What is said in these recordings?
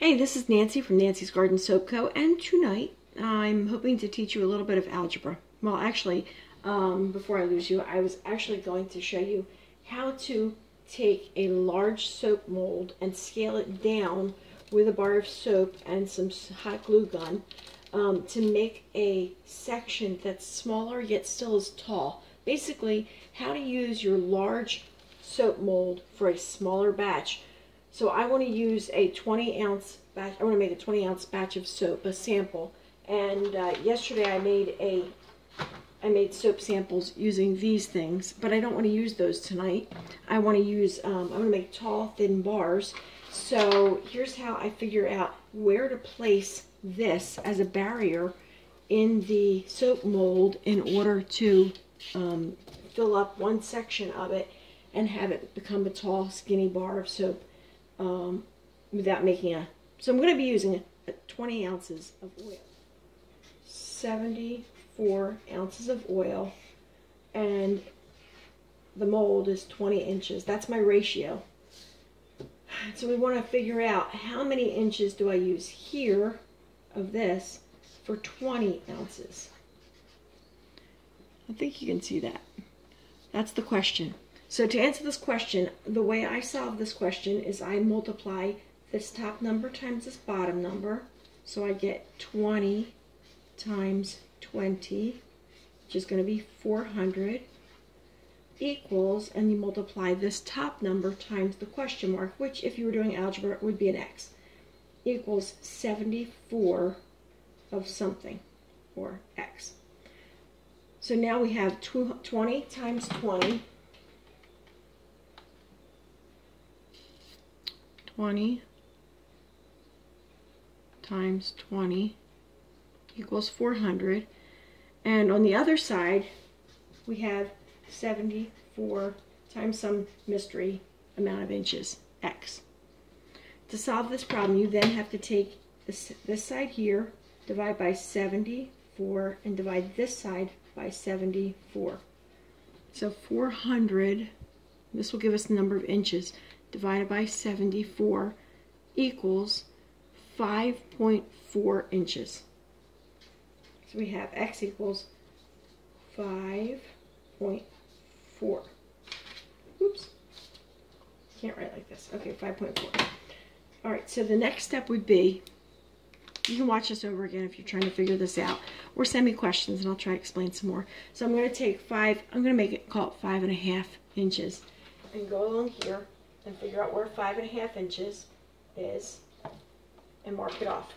Hey, this is Nancy from Nancy's Garden Soap Co. And tonight I'm hoping to teach you a little bit of algebra. Well, actually, um, before I lose you, I was actually going to show you how to take a large soap mold and scale it down with a bar of soap and some hot glue gun um, to make a section that's smaller yet still as tall. Basically, how to use your large soap mold for a smaller batch. So I want to use a 20 ounce batch, I want to make a 20 ounce batch of soap, a sample. And uh, yesterday I made a, I made soap samples using these things, but I don't want to use those tonight. I want to use, um, I'm going to make tall, thin bars. So here's how I figure out where to place this as a barrier in the soap mold in order to um, fill up one section of it and have it become a tall, skinny bar of soap um, without making a... So I'm going to be using 20 ounces of oil. 74 ounces of oil and the mold is 20 inches. That's my ratio. So we want to figure out how many inches do I use here of this for 20 ounces. I think you can see that. That's the question. So to answer this question, the way I solve this question is I multiply this top number times this bottom number. So I get 20 times 20, which is going to be 400, equals, and you multiply this top number times the question mark, which if you were doing algebra would be an x, equals 74 of something, or x. So now we have 20 times 20. 20 times 20 equals 400. And on the other side, we have 74 times some mystery amount of inches, x. To solve this problem, you then have to take this, this side here, divide by 74, and divide this side by 74. So 400, this will give us the number of inches, divided by 74 equals 5.4 inches. So we have x equals 5.4. Oops. Can't write like this. Okay, 5.4. All right, so the next step would be you can watch this over again if you're trying to figure this out. Or send me questions and I'll try to explain some more. So I'm going to take five, I'm going to make it, call it five and a half inches. And go along here and figure out where five and a half inches is and mark it off.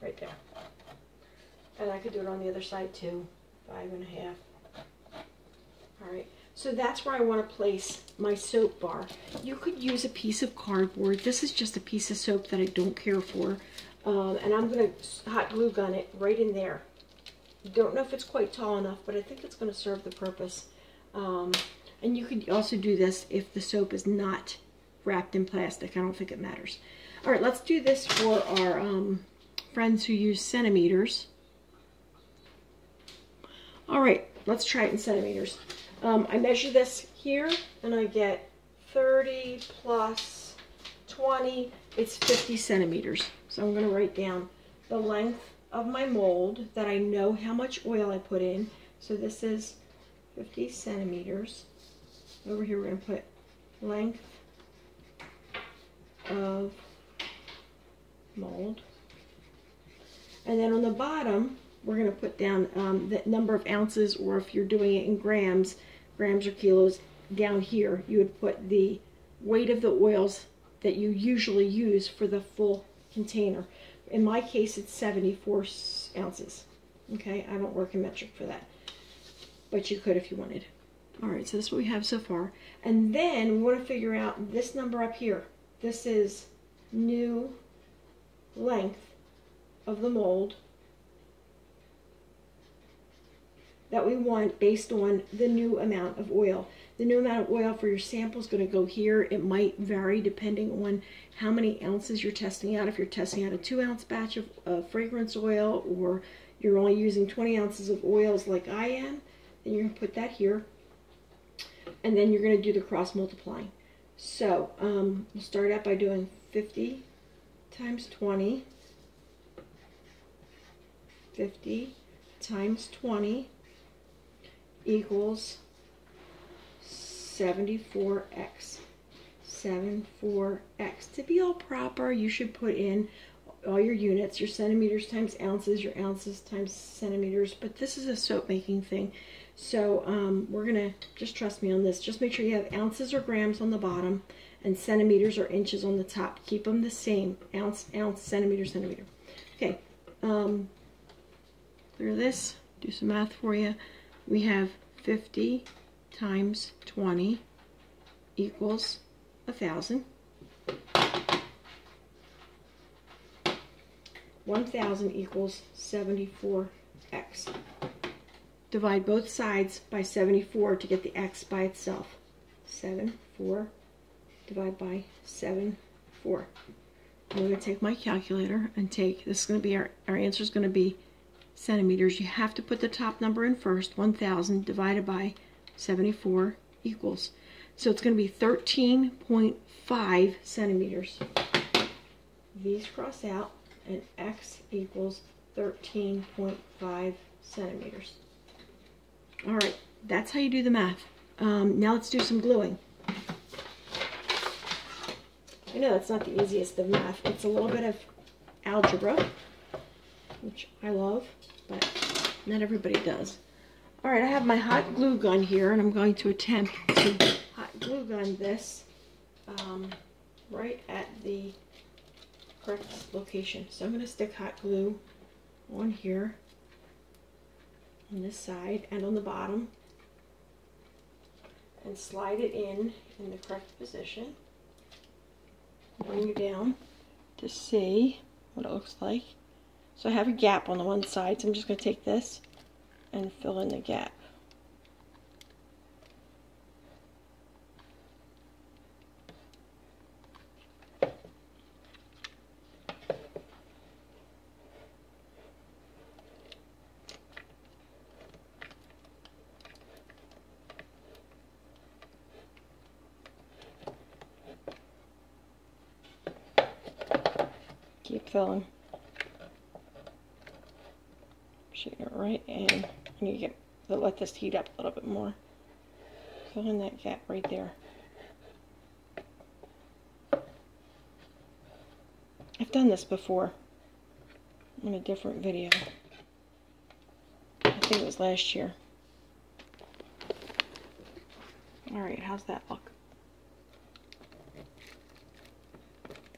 Right there. And I could do it on the other side too. Five and a half. Alright, so that's where I want to place my soap bar. You could use a piece of cardboard. This is just a piece of soap that I don't care for. Um, and I'm going to hot glue gun it right in there. Don't know if it's quite tall enough, but I think it's going to serve the purpose. Um, and you could also do this if the soap is not wrapped in plastic. I don't think it matters. All right, let's do this for our um, friends who use centimeters. All right, let's try it in centimeters. Um, I measure this here, and I get 30 plus 20. It's 50 centimeters. So I'm going to write down the length of my mold that I know how much oil I put in. So this is 50 centimeters. Over here we're going to put length of mold. And then on the bottom, we're going to put down um, the number of ounces, or if you're doing it in grams, grams or kilos, down here, you would put the weight of the oils that you usually use for the full container. In my case, it's 74 ounces. Okay, I don't work in metric for that. But you could if you wanted. All right, so this is what we have so far. And then we want to figure out this number up here. This is new length of the mold that we want based on the new amount of oil. The new amount of oil for your sample is going to go here. It might vary depending on how many ounces you're testing out. If you're testing out a two ounce batch of uh, fragrance oil or you're only using 20 ounces of oils like I am, then you're going to put that here. And then you're going to do the cross multiplying. So um, we'll start out by doing 50 times 20. 50 times 20 equals 74x. 74x. To be all proper, you should put in all your units, your centimeters times ounces, your ounces times centimeters, but this is a soap making thing. So um, we're gonna, just trust me on this, just make sure you have ounces or grams on the bottom and centimeters or inches on the top. Keep them the same, ounce, ounce, centimeter, centimeter. Okay, um, clear this, do some math for you. We have 50 times 20 equals thousand. 1000 equals 74x. Divide both sides by 74 to get the x by itself. 7, 4, divide by 7, 4. I'm going to take my calculator and take, this is going to be, our, our answer is going to be centimeters. You have to put the top number in first, 1000 divided by 74 equals. So it's going to be 13.5 centimeters. These cross out and x equals 13.5 centimeters. All right, that's how you do the math. Um, now let's do some gluing. I know that's not the easiest of math. It's a little bit of algebra, which I love, but not everybody does. All right, I have my hot glue gun here, and I'm going to attempt to hot glue gun this um, right at the correct location. So I'm going to stick hot glue on here, on this side and on the bottom, and slide it in in the correct position. Bring it down to see what it looks like. So I have a gap on the one side, so I'm just going to take this and fill in the gap. Keep filling. Shoot it right in. And you get let this heat up a little bit more. Fill in that gap right there. I've done this before in a different video. I think it was last year. Alright, how's that look?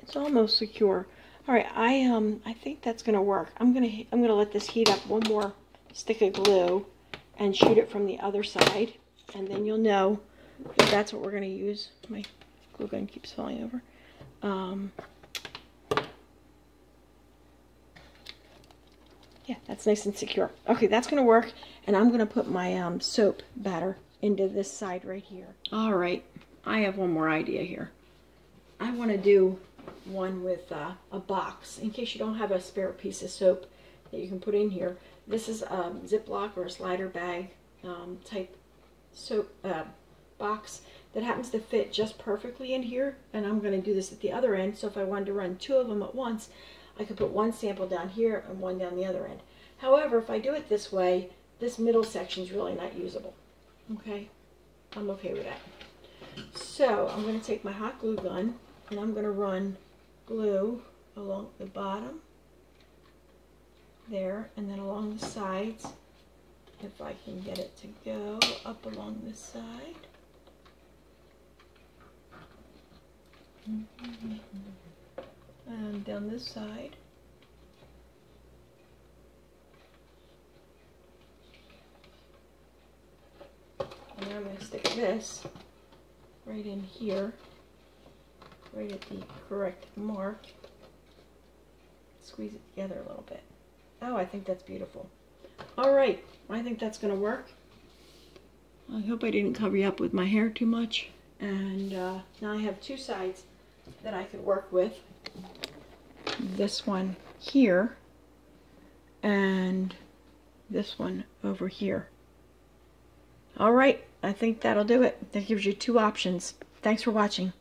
It's almost secure. All right, I um I think that's gonna work. I'm gonna I'm gonna let this heat up one more stick of glue and shoot it from the other side, and then you'll know that that's what we're gonna use. My glue gun keeps falling over. Um, yeah, that's nice and secure. Okay, that's gonna work, and I'm gonna put my um, soap batter into this side right here. All right, I have one more idea here. I want to do one with uh, a box in case you don't have a spare piece of soap that you can put in here. This is a Ziploc or a slider bag um, type soap uh, box that happens to fit just perfectly in here and I'm going to do this at the other end so if I wanted to run two of them at once I could put one sample down here and one down the other end. However, if I do it this way, this middle section is really not usable. Okay, I'm okay with that. So I'm going to take my hot glue gun and I'm going to run glue along the bottom there and then along the sides if I can get it to go up along this side. Mm-hmm. And down this side. And then I'm going to stick this right in here right at the correct mark. Squeeze it together a little bit. Oh, I think that's beautiful. All right, I think that's going to work. I hope I didn't cover you up with my hair too much. And uh, now I have two sides that I could work with. This one here and this one over here. All right, I think that'll do it. That gives you two options. Thanks for watching.